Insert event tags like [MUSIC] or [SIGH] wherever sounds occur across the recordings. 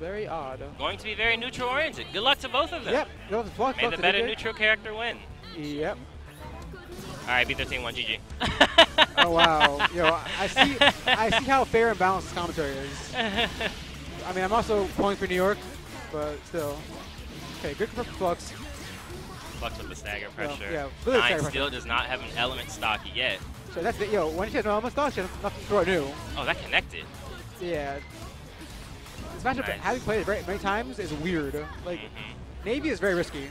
very odd. Going to be very neutral oriented. Good luck to both of them. Yep. Go to Flux. May Flux the better good. neutral character win. Yep. All right, B13 won GG. Oh wow. [LAUGHS] Yo, I see. I see how fair and balanced this commentary is. [LAUGHS] I mean, I'm also pulling for New York, but still. Okay, good for Flux. Flux with the stagger pressure. yeah, really Nine still does not have an element stock yet. So that's it. Yo, when she has no almost thought she has nothing to throw new. Oh, that connected. Yeah. This matchup, Nice. having played it very many times, is weird. Like, Mhm. Navy is very risky.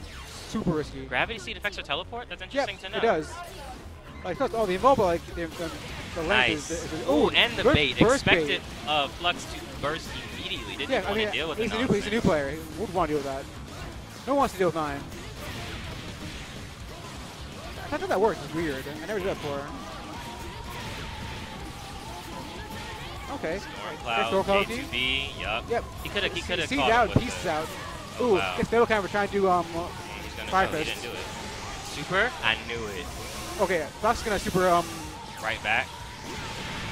Super risky. Gravity seed affects her teleport? That's Yep, interesting to know. it does. Like, not all the involved, but like the, the, the Nice. is, is, is Ooh, and the bait. Expected bait. uh, Flux to burst immediately. Didn't Yeah, I want mean, to deal with he's a, new, he's a new player. He would want to deal with that. No one wants to deal with mine. I thought that worked. It's weird. I never did that before. Okay. Storm Good Cloud, Storm K2B, yup. Yep. He could have he could have Seeds caught out, him with pieces the, out. Oh, Ooh, wow. it's Fatal Camera trying to do um. He's gonna Fire no, he Fist. didn't do it. Super? I knew it. Okay, Fox is gonna super um. Right back.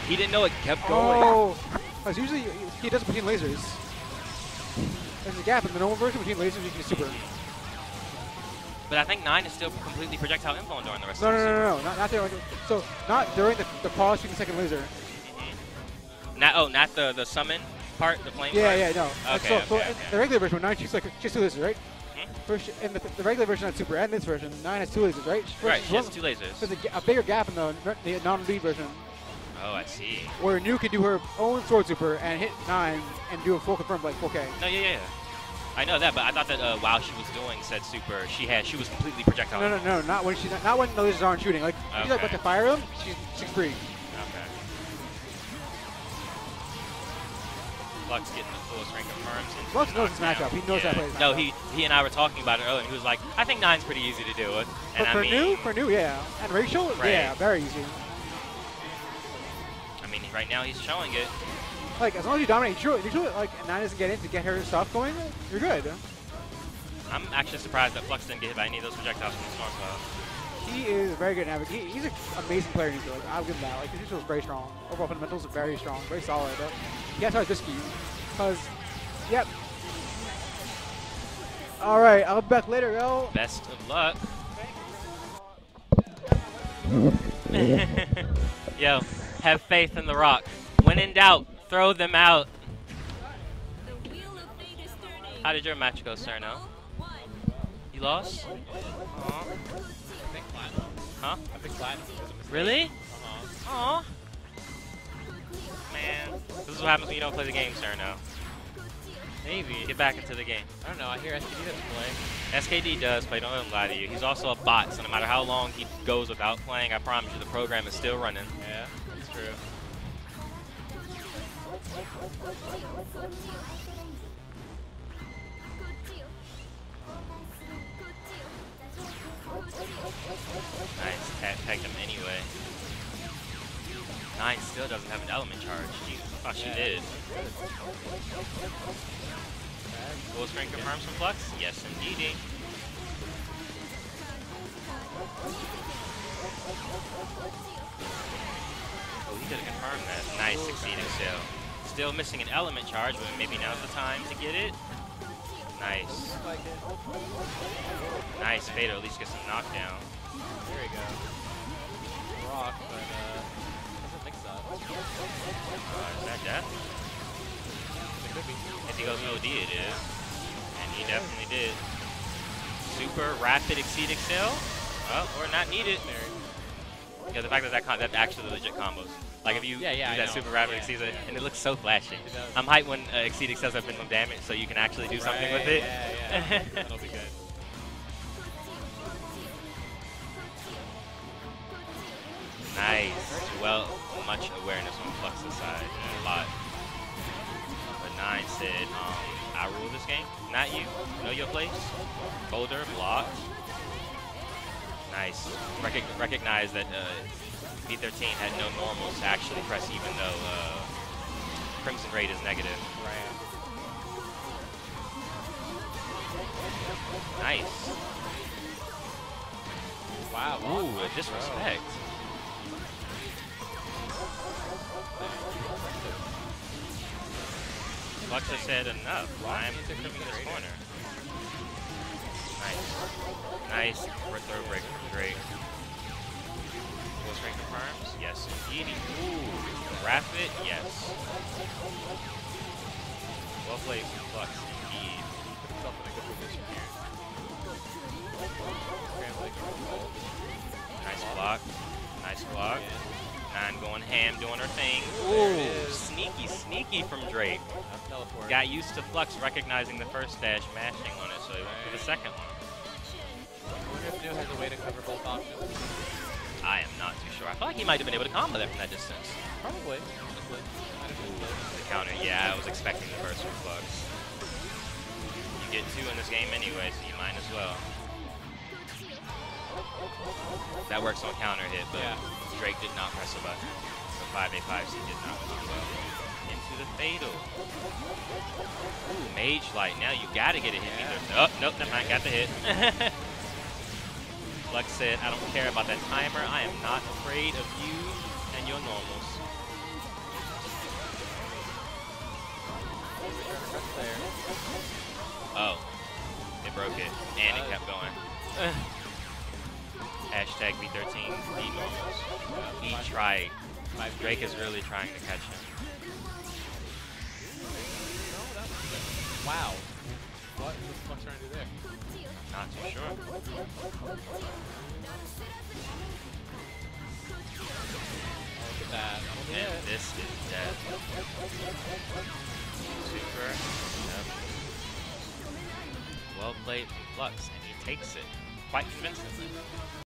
He didn't know it kept going. Oh, because usually he does it between lasers. There's a gap in the normal version between lasers. You can super. But I think 9 is still completely projectile influence during the rest No, of no, the no, no, no, not, not there. Like, so not during the, the pause between the second laser. Not, oh, not the, the summon part, the flame Yeah, part? yeah, no. Okay, so, okay, so okay. the regular version, nine shoots like shoots two lasers, right? Mhm. First, in the, the regular version has super, and this version, nine has two lasers, right? First, Right, she has two lasers. There's a, a bigger gap in the, the non-lead version, Oh, I see. where Nu can do her own sword super and hit nine and do a full confirm like 4K. No, yeah, yeah, yeah. I know that, but I thought that uh, while she was doing said super, she had she was completely projectile. No, no, no, not when she, not when the lasers aren't shooting. Like, if she's like about to fire them, she's, she's free. Flux getting the full strength of into Flux knows this knockdown. matchup. He knows yeah. to play No, he he and I were talking about it earlier, and he was like, I think nine's pretty easy to do. And But I for mean, Nu, for Nu, yeah. And Rachel, Right. yeah, very easy. I mean, right now he's showing it. Like as long as you dominate neutral, neutral like and nine doesn't get in to get her stuff going, you're good. I'm actually surprised that Flux didn't get hit by any of those projectiles from the Storm Cloud. He is very good at navigating. He's an amazing player in neutral. Like, I'll give him that. Like his neutral is very strong. Overall fundamentals are very strong, very solid. But he has to have risky. Cause, yep. All right, I'll be back later, yo. Best of luck. [LAUGHS] Yo, have faith in the rock. When in doubt, throw them out. How did your match go, Cerno? You lost? Aw. Huh? I think platinum was a mistake. Really? Uh-huh. Aw. Man, this is what happens when you don't play the game, Cerno. Maybe. Get back into the game. I don't know. I hear SKD doesn't play. SKD does play, don't let him lie to you. He's also a bot, so no matter how long he goes without playing, I promise you the program is still running. Yeah, that's true. Nice, him anyway. Nine still doesn't have an element charge. Jesus, thought oh, she Yeah. did. Full screen confirms from Flux? Yes, indeedy. Oh, he could have confirmed that. Nice, succeeding still. Still missing an element charge, but maybe now's the time to get it. Nice. Nice, Fatal at least gets some knockdown. He goes OD, it is. And he definitely did. Super rapid exceed accel. Oh, or not needed. Yeah, the fact that that, con- that actually legit combos. Like if you Yeah, yeah, do that super rapid Yeah. exceed, and it looks so flashy. I'm hyped when uh, exceed accels have minimum damage, so you can actually do something with it. Yeah, yeah. [LAUGHS] That'll be good. Nice. Well, much awareness on Flux's side. A lot. But Nine said, um, I rule this game, not you. Know your place. Boulder, blocked. Nice. Recog recognize that uh, B13 had no normals to actually press even though uh, Crimson Raid is negative. Right. Nice. Wow. Ooh, disrespect. Flux has said enough. I'm moving this corner. Nice. Nice for throw break from Drake. Full screen confirms? Yes, indeed. Ooh. Wrap it? Yes. Well played from Flux, indeed. Put himself in a good position here. Nice block. Nice block. Nine going ham, doing her thing. Ooh, sneaky, sneaky from Drake. Got used to Flux recognizing the first dash, mashing on it, so he went for the second one. I wonder if Nu has a way to cover both options. I am not too sure. I feel like he might have been able to combo that from that distance. Probably. Honestly. Might have been split. The counter, yeah, I was expecting the first from Flux. You get two in this game anyway, so you might as well. That works on counter hit, but Yeah. Drake did not press a button. So 5A5C did not combo. Into the fatal. Ooh, Mage Light. Now you gotta get a hit Yeah. Oh, nope, never mind, got the hit. [LAUGHS] Flux said, I don't care about that timer. I am not afraid of you and your normals. Oh, it broke it, and it kept going. Hashtag V13 the. He tried. Drake is really trying to catch him. Was. Wow. What is Flux trying to do there? Not too sure. Look at that. And this is dead. Super. Yep. Well played Flux, and he takes it quite convincingly.